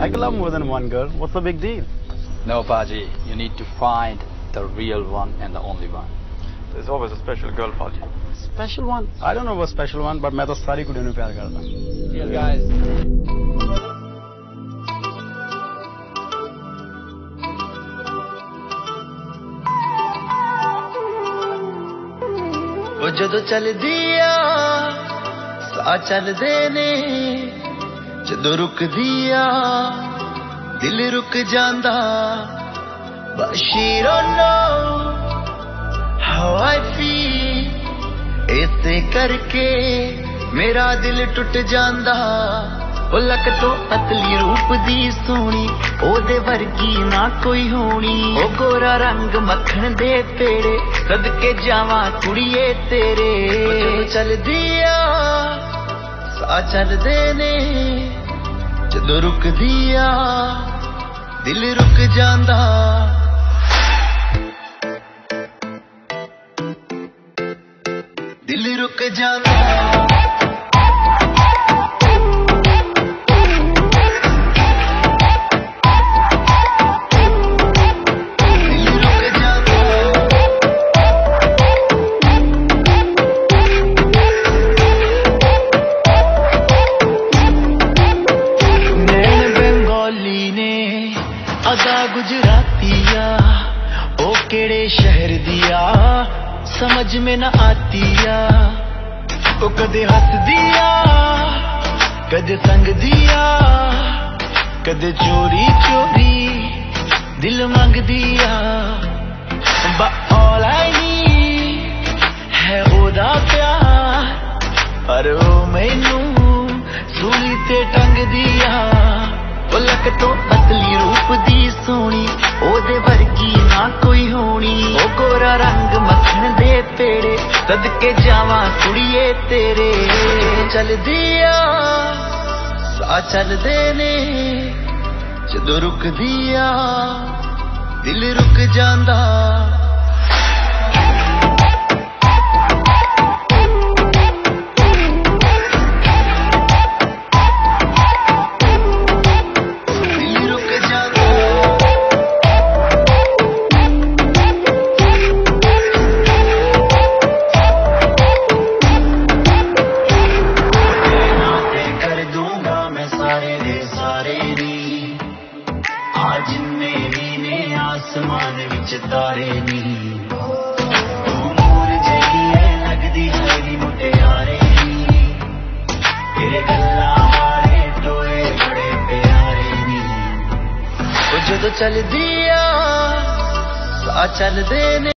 I can love more than one girl. What's the big deal? No, Paji. You need to find the real one and the only one. There's always a special girl, Paji. Special one? I don't know a special one, but I love all girls. nu pyar guys. ਉਹ ਜਦੋਂ ਚੱਲਦੀ ਆ ਸਾਹ ਚੱਲਦੇ ਜਦੋਂ ਰੁਕਦੀ ਆ ਦਿਲ ਰੁਕ ਜਾਂਦਾ। But she don't know how I feel ਇਸੇ ਕਰਕੇ ਮੇਰਾ ਦਿਲ ਟੁੱਟ ਜਾਂਦਾ। ਉਹ ਲੱਕ ਤੋਂ ਪਤਲੀ ਰੂਪ ਦੀ ਸੋਹਣੀ, ਉਹਦੇ ਵਰਗੀ ਨਾ ਕੋਈ ਹੋਣੀ। ਉਹ ਗੋਰਾ ਰੰਗ ਮੱਖਣ ਦੇ ਪੇੜੇ, ਸਦਕੇ ਜਾਵਾਂ ਕੁੜੀਏ ਤੇਰੇ। ਜਦੋਂ ਚੱਲਦੀ ਆ ਸਾਹ ਚੱਲਦੇ ਨੇ ਜਦੋਂ ਰੁਕਦੀ ਆ ਦਿਲ ਰੁਕ ਜਾਂਦਾ ਦਿਲ ਸ਼ਹਿਰ ਦੀਆ, ਸਮਝ ਮੇ ਨਾ ਆਤੀ ਆ। ਉਹ ਕਦੇ ਹੱਸਦੀ ਆ, ਕਦੇ ਸੰਗਦੀਆ ਕਦੇ ਚੋਰੀ ਚੋਰੀ, ਦਿਲ ਮੰਗਦੀਆ ਬਾ, all I need ਹੈ ਉਹਦਾ ਪਿਆਰ, ਪਰ ਉਹ ਮੈਨੂੰ ਸੂਲੀ ਤੇ ਟੰਗਦੀ ਆ। ਉਹ ਲੱਕ ਤੋਂ ਪਤਲੀ ਰੂਪ ਦੀ ਸੋਹਣੀ ਕੋਈ ਉਹ ਗੋਰਾ ਰੰਗ ਮੱਖਣ ਦੇ ਪੇੜੇ, ਸਦਕੇ ਜਾਵਾਂ ਕੁੜੀਏ ਤੇਰੇ। ਚੱਲਦੀ ਆ ਸਾਹ ਚੱਲਦੇ ਨੇ, ਜਦੋਂ ਰੁਕਦੀ ਆ, ਦਿਲ ਰੁਕ ਜਾਂਦਾ। ਆਸਮਾਨ ਵਿੱਚ ਤਾਰੇ ਨੀ। ਤੂੰ ਮੂਰ ਜਿਹੀ ਐ ਲੱਗਦੀ ਹੈ ਨੀ ਮੁਟਿਆਰੇ ਨੀ। ਤੇਰੇ ਗੱਲਾਂ ਵਾਲੇ ਟੋਏ ਬੜੇ ਪਿਆਰੇ ਉਹ ਜਦੋਂ ਚੱਲਦੀ ਆ ਸਾਹ ਚੱਲਦੇ ਨੇ।